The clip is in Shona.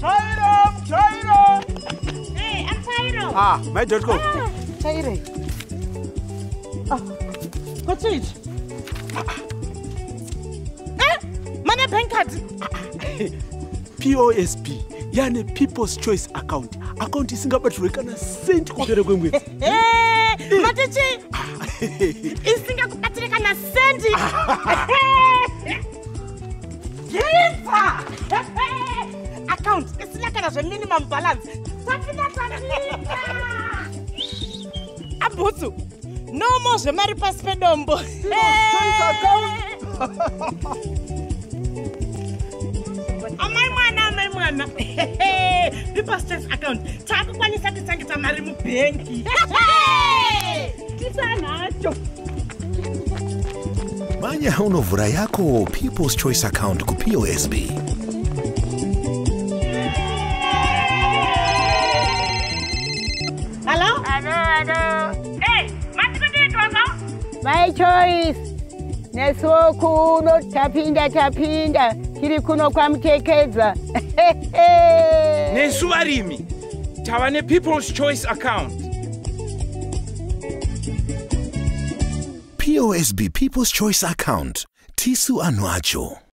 Chairo, Chairo. Hey, I'm Cairo. Ah, my dot com. Cairo. What's it? Eh, mana bank card. POSP, yani People's Choice Account. Account isingabatirwe kana senti kupera kwemwedzi. Eh, matichi. Isingakubatire kana sendi. Yesa. Account isina kana zve minimum balance. Tapinda tapinda. Abutsu. No more zvemari pasi pedombo. Amai mwana amai mwana choice account taakukwanisa kutsangisa mari mubhengi manya unovhura yako people's choice account kuposb halo my choice. Nesuwo kuno tapinda tapinda. Tiri kuno kwamutekedza nesu varimi tava nepeoples choice account posb people's choice account. Tisu anhu acho